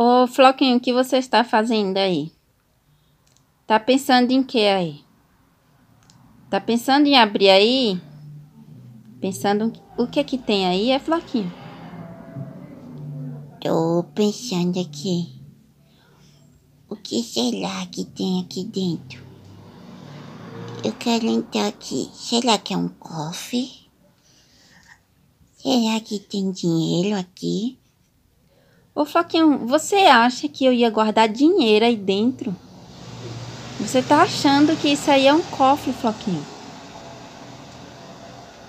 Ô, Floquinho, o que você está fazendo aí? Tá pensando em que aí? Tá pensando em abrir aí? Pensando o que que tem aí, é Floquinho? Tô pensando aqui. O que será que tem aqui dentro? Eu quero entrar aqui. Será que é um cofre? Será que tem dinheiro aqui? Ô, Floquinho, você acha que eu ia guardar dinheiro aí dentro? Você tá achando que isso aí é um cofre, Floquinho?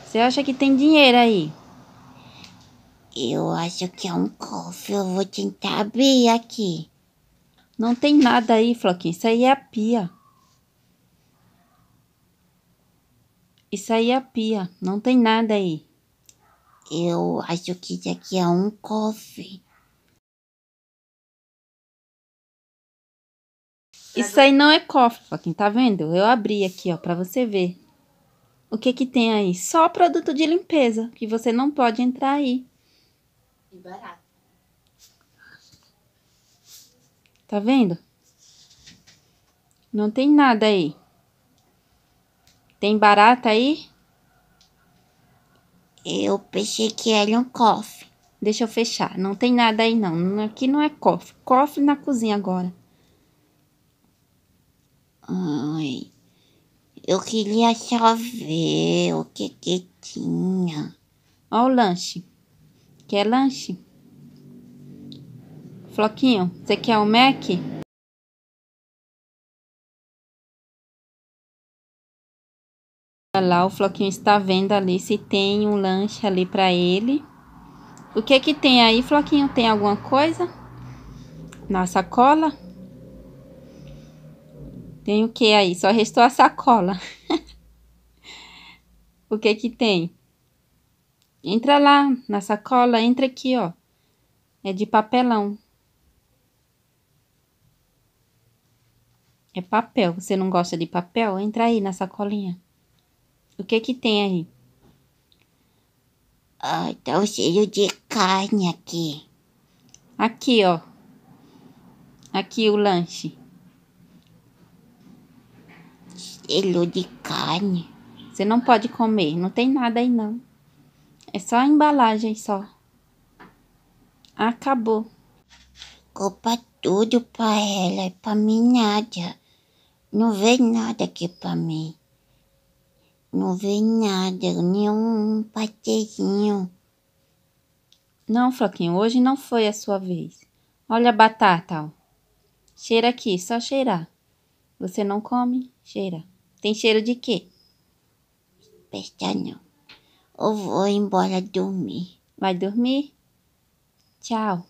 Você acha que tem dinheiro aí? Eu acho que é um cofre. Eu vou tentar abrir aqui. Não tem nada aí, Floquinho. Isso aí é a pia. Isso aí é a pia. Não tem nada aí. Eu acho que isso aqui é um cofre. Isso aí não é cofre, Floquinho. Tá vendo? Eu abri aqui, ó, pra você ver. O que que tem aí? Só produto de limpeza, que você não pode entrar aí. E barato. Tá vendo? Não tem nada aí. Tem barata aí? Eu pensei que era um cofre. Deixa eu fechar. Não tem nada aí, não. Aqui não é cofre. Cofre na cozinha agora. Ai, eu queria só ver o que que tinha. Ó o lanche. Quer lanche? Floquinho, você quer o Mac? Olha lá, o Floquinho está vendo ali se tem um lanche ali para ele. O que que tem aí, Floquinho? Tem alguma coisa? Na sacola? Tem o que aí? Só restou a sacola. o que que tem? Entra lá na sacola, entra aqui, ó. É de papelão. É papel. Você não gosta de papel? Entra aí na sacolinha. O que que tem aí? Ai, tá o cheiro de carne aqui. Aqui, ó. Aqui o lanche. Cheiro de carne. Você não pode comer. Não tem nada aí, não. É só a embalagem, só. Acabou. Culpa tudo pra ela e pra mim nada. Não vem nada aqui pra mim. Não vem nada, nenhum patezinho. Não, Floquinho, hoje não foi a sua vez. Olha a batata, ó. Cheira aqui, só cheirar. Você não come? Cheira. Tem cheiro de quê? Presta não. Eu vou embora dormir. Vai dormir? Tchau.